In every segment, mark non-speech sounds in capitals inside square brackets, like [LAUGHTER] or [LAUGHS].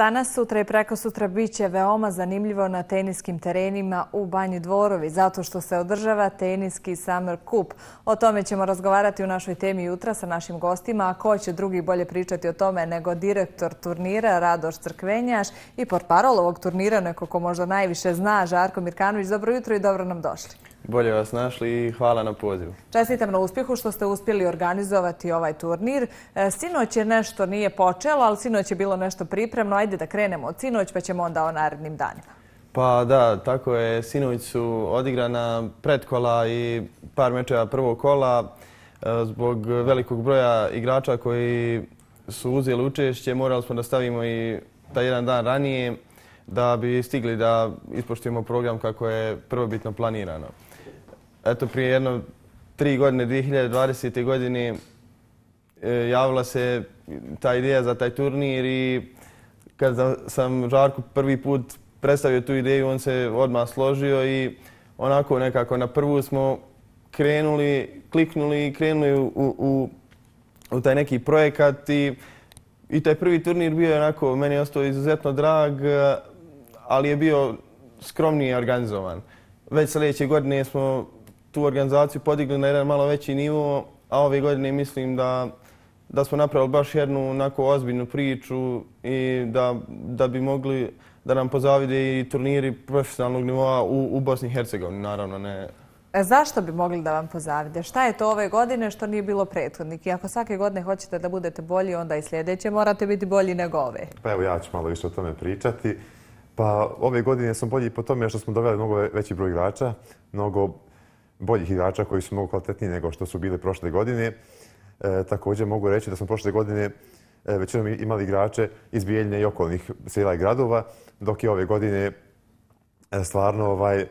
Danas, sutra i preko sutra bit će veoma zanimljivo na teniskim terenima u Banji Dvorovi, zato što se održava teniski Summer Cup. O tome ćemo razgovarati u našoj temi jutra sa našim gostima, a ko će drugi bolje pričati o tome nego direktor turnira Radoš Crkvenjaš i portparol ovog turnira, neko ko možda najviše zna, Žarko Mirkanović. Dobro jutro i dobro nam došli. Bolje vas našli i hvala na pozivu. Čestitam na uspjehu što ste uspjeli organizovati ovaj turnir. E, sinoć je nešto nije počelo, ali sinoć je bilo nešto pripremno. Ajde da krenemo od sinoć pa ćemo onda o narednim danima. Pa da, tako je. Sinoć su odigrana predkola i par mečeva prvog kola. E, zbog velikog broja igrača koji su uzeli učešće, morali smo da stavimo i taj jedan dan ranije da bi stigli da ispoštujemo program kako je prvobitno planirano eto prije jedno tri godine, 2020. godine, e, javila se ta ideja za taj turnir i kad sam Žarku prvi put predstavio tu ideju, on se odmah složio i onako nekako na prvu smo krenuli, kliknuli i krenuli u, u, u taj neki projekat i, i taj prvi turnir bio je onako, meni je ostao izuzetno drag, ali je bio skromnije organizovan. Već sljedeće godine smo tu organizaciju podigli na jedan malo veći nivo, a ove godine mislim da da smo napravili baš jednu onako ozbiljnu priču i da, da bi mogli da nam pozavide i turniri profesionalnog nivoa u, u Bosni i Hercegovini, naravno ne. E, zašto bi mogli da vam pozavide? Šta je to ove godine što nije bilo prethodnik? I ako svake godine hoćete da budete bolji, onda i sljedeće morate biti bolji nego ove. Pa evo ja ću malo više o tome pričati. Pa ove godine sam bolji po tome što smo doveli mnogo veći broj igrača, mnogo boljih igrača koji su mnogo kvalitetniji nego što su bili prošle godine. E, također mogu reći da smo prošle godine e, većinom imali igrače iz Bijeljne i okolnih sela i gradova, dok je ove godine e, stvarno ovaj, e,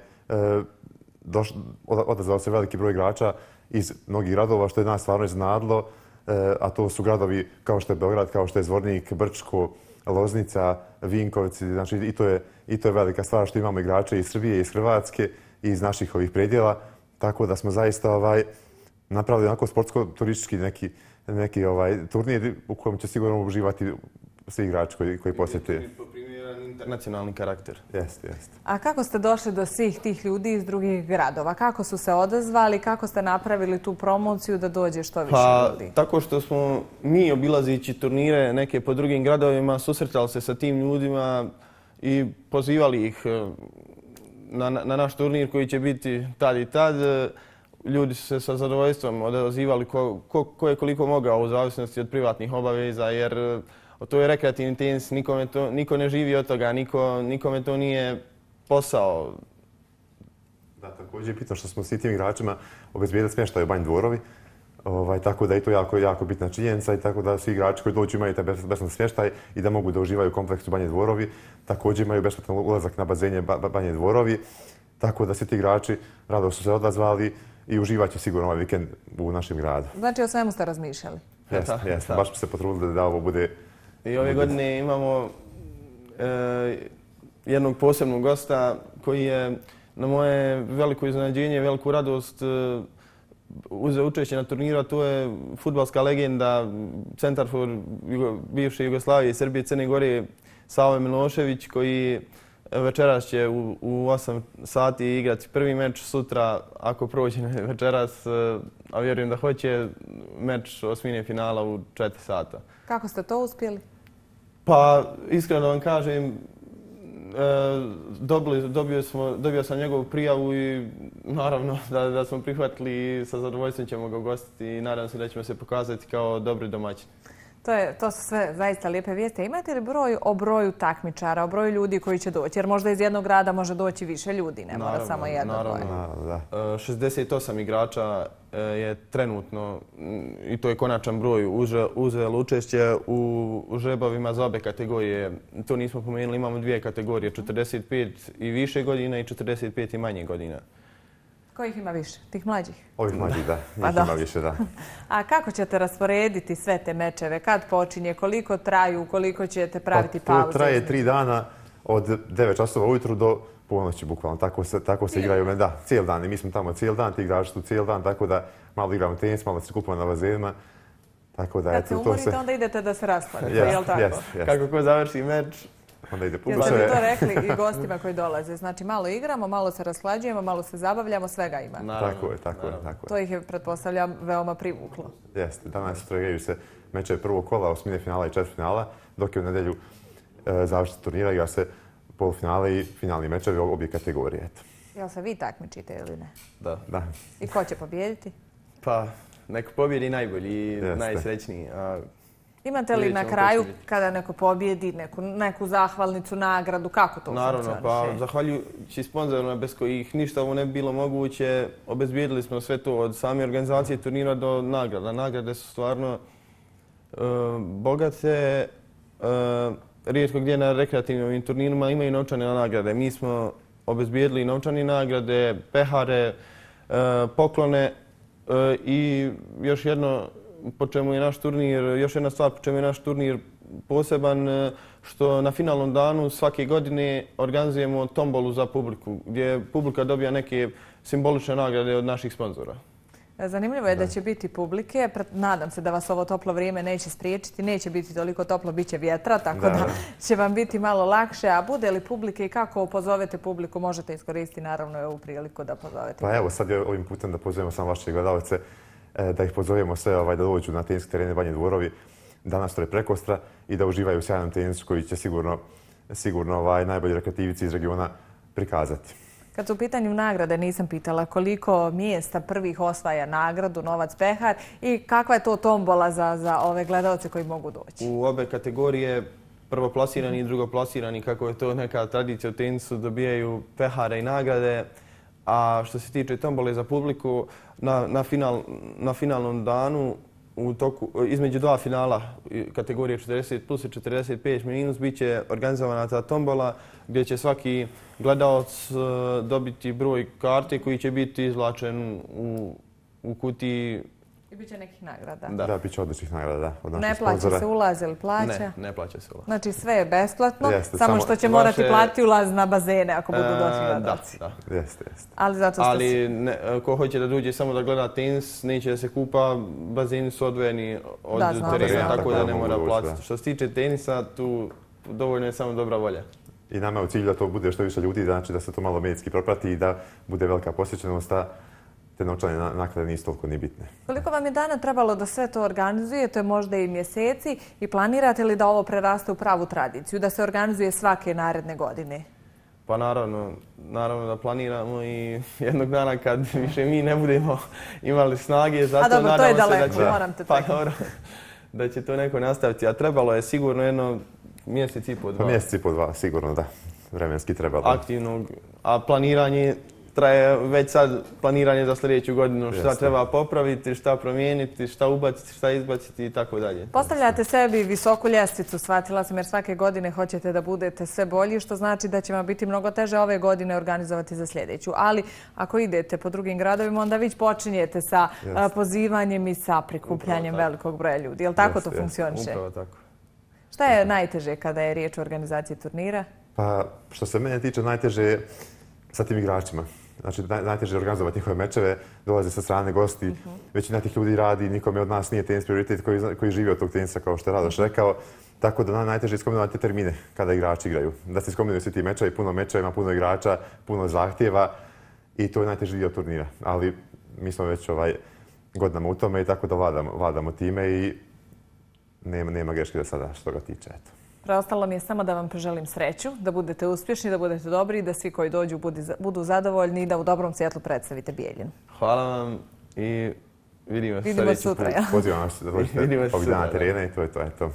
doš, odazvao se veliki broj igrača iz mnogih gradova, što je nas stvarno iznadlo, a to su gradovi kao što je Beograd, kao što je Zvornik, Brčko, Loznica, Vinkovci, znači i to je, i to je velika stvar što imamo igrače iz Srbije, iz Hrvatske, iz naših ovih predjela. Tako da smo zaista ovaj, napravili onako sportsko-turistički neki, neki ovaj, turnir u kojem će sigurno uživati svi igrači koji, koji posjete. internacionalni karakter. Jeste, jeste. A kako ste došli do svih tih ljudi iz drugih gradova? Kako su se odazvali? Kako ste napravili tu promociju da dođe što više pa, ljudi? Tako što smo mi obilazići turnire neke po drugim gradovima, susretali se sa tim ljudima i pozivali ih na, na naš turnir koji će biti tad i tad. Ljudi su se sa zadovoljstvom odazivali ko, ko, ko je koliko mogao u zavisnosti od privatnih obaveza, jer e, to je rekreativni tenis, nikome to, niko ne živi od toga, niko, nikome to nije posao. Da, također je pitao što smo svi tim igračima obezbijedili smještaj u banj dvorovi. Ovaj, tako da je to jako, jako bitna činjenica i tako da svi igrači koji dođu imaju taj besplatan smještaj i da mogu da uživaju u kompleksu Banje dvorovi. Također imaju besplatan ulazak na bazenje ba, Banje dvorovi. Tako da svi ti igrači rado su se odazvali i uživaće sigurno ovaj vikend u našem gradu. Znači o svemu ste razmišljali? Jeste, jeste. Baš smo se potrudili da ovo bude... I ove godine imamo e, jednog posebnog gosta koji je na moje veliko iznenađenje, veliku radost e, uzeo učešće na turniru, to je futbalska legenda, centar for bivše Jugoslavije, Srbije, Crne Gore, Savo Milošević, koji večeras će u, u 8 sati igrati prvi meč sutra, ako prođe [LAUGHS] večeras, a vjerujem da hoće, meč osmine finala u 4 sata. Kako ste to uspjeli? Pa, iskreno vam kažem, E, dobili, dobio, smo, dobio sam njegovu prijavu i naravno [LAUGHS] da, da smo prihvatili i sa zadovoljstvom ćemo ga ugostiti i nadam se da ćemo se pokazati kao dobri domaćini. To, je, to su sve zaista lijepe vijeste. Imate li broj o broju takmičara, o broju ljudi koji će doći? Jer možda iz jednog grada može doći više ljudi, ne mora samo jedno naravno, naravno, da. 68 e, igrača e, je trenutno, i to je konačan broj, uzelo učešće u, u žrebovima za obe kategorije. To nismo pomenuli, imamo dvije kategorije, 45 i više godina i 45 i manje godina. Kojih ima više? Tih mlađih? Ovih mlađih, da. Pa Njih ima više, da. [LAUGHS] A kako ćete rasporediti sve te mečeve? Kad počinje? Koliko traju? Koliko ćete praviti pauze? Pa to traje tri dana od 9 časova ujutru do ponoći, bukvalno. Tako se, tako se igraju. Da, cijel dan. I mi smo tamo cijel dan, ti igrači su cijel dan, tako da malo igramo tenis, malo se kupamo na vazenima. Tako da, Kad se to umorite, se... onda idete da se [LAUGHS] raskladite, Jest, jel tako? jest, jest. Kako ko završi meč, Onda ide Jel to ste to rekli i gostima koji dolaze? Znači, malo igramo, malo se rasklađujemo, malo se zabavljamo, svega ima. naravno. Tako je, tako je, To ih je, pretpostavljam, veoma privuklo. Jeste, danas igraju se meče prvog kola, osmine finala i četvrtfinala, dok je u nedelju e, završite turnira, igra se polufinale i finalni mečevi obje kategorije. Eto. Jel se vi takmičite ili ne? Da. Da. I ko će pobijediti? Pa, neko pobjedi najbolji i najsrećniji. A, Imate li na kraju, kada neko pobjedi, neku, neku zahvalnicu, nagradu, kako to Naravno, pa zahvaljujući sponzorima bez kojih ništa ovo ne bi bilo moguće, obezbijedili smo sve to od same organizacije turnira do nagrada. Nagrade su stvarno e, bogate, e, rijetko gdje na rekreativnim turnirima imaju novčane nagrade. Mi smo obezbijedili novčane nagrade, pehare, e, poklone i još jedno po čemu je naš turnir, još jedna stvar po čemu je naš turnir poseban, e, što na finalnom danu svake godine organizujemo tombolu za publiku, gdje publika dobija neke simbolične nagrade od naših sponzora. Zanimljivo je da će biti publike. Nadam se da vas ovo toplo vrijeme neće spriječiti. Neće biti toliko toplo, bit će vjetra, tako da, Da, da. će vam biti malo lakše. A bude li publike i kako pozovete publiku, možete iskoristiti naravno ovu priliku da pozovete. Pa evo, sad je ovim putem da pozovemo samo vaše gledalce, e, da ih pozovemo sve ovaj, da dođu na teniske terene Banje Dvorovi danas to je prekostra i da uživaju u sjajnom tenisu koji će sigurno, sigurno ovaj, najbolji rekreativici iz regiona prikazati. Kad su u pitanju nagrade, nisam pitala koliko mjesta prvih osvaja nagradu, novac pehar i kakva je to tombola za, za ove gledalce koji mogu doći. U obe kategorije prvoplasirani i drugoplasirani, kako je to neka tradicija u tenisu, dobijaju pehare i nagrade. A što se tiče tombole za publiku, na, na, final, na finalnom danu u toku, između dva finala kategorije 40 plus i 45 minus bit će organizovana ta tombola gdje će svaki gledalac e, dobiti broj karte koji će biti izvlačen u, u kutiji. I bit će nekih nagrada. Da. Da, bit će odličnih nagrada da, od naših Ne plaća sponzora. se ulaz ili plaća? Ne, ne plaća se ulaz. Znači sve je besplatno, Jeste, samo samo što će vaše- morati platiti ulaz na bazene ako budu E, došli da, gledalci. da. Jeste, jeste. Ali zato ste Ali ne, ko hoće da dođe samo da gleda tenis, neće da se kupa, bazeni su odvojeni od Da, terena, znamo. tako da ne mora doći, platiti. da. Što se tiče tenisa, tu dovoljno je samo dobra volja. I nama je u cilju da to bude što više ljudi, znači da se to malo medijski proprati i da bude velika posjećenost, a te novčane na- naknade nisu toliko ni bitne. Koliko vam je dana trebalo da sve to organizujete, možda i mjeseci, i planirate li da ovo preraste u pravu tradiciju, da se organizuje svake naredne godine? Pa naravno, naravno da planiramo i jednog dana kad više mi ne budemo imali snage, zato dobro, to je se daleko, da će, moram te pa, prekinuti. dobro, da će to neko nastaviti. A trebalo je sigurno jedno mjesec i po Pa dva mjesec i po dva, sigurno da. Vremenski trebalo. aktivnog, a planiranje traje već sad planiranje za sljedeću godinu, šta Jeste. treba popraviti, šta promijeniti, šta ubaciti, šta izbaciti i tako dalje. Postavljate sebi visoku ljestvicu, shvatila sam, jer svake godine hoćete da budete sve bolji, što znači da će vam biti mnogo teže ove godine organizovati za sljedeću. Ali ako idete po drugim gradovima, onda vi počinjete sa Jeste. a, pozivanjem i sa prikupljanjem velikog broja ljudi. Jel tako Jeste, to funkcioniše? Upravo tako. Šta je najteže kada je riječ o organizaciji turnira? Pa što se mene tiče najteže je sa tim igračima. Znači naj, najteže je organizovati njihove mečeve, dolaze sa strane gosti, većina tih ljudi radi, nikome od nas nije tenis prioritet koji, koji živi od tog tenisa kao što je Radoš rekao. Tako da na- najteže je iskombinovati te termine kada igrači igraju. Da se iskombinuju svi ti mečevi, puno mečeva, ima puno igrača, puno zahtjeva i to je najteži dio turnira. Ali mi smo već ovaj, godinama u tome i tako da vladamo, vladamo time i nema, nema greške do sada što ga tiče. Eto. Preostalo mi je samo da vam poželim sreću, da budete uspješni, da budete dobri i da svi koji dođu budu zadovoljni i da u dobrom svjetlu predstavite Bijeljinu. Hvala vam i vidimo se sljedeći sutra. Pozivam vas da dođete [LAUGHS] Vidimo se ovih dana na sutra, da. terene i to je to. Eto.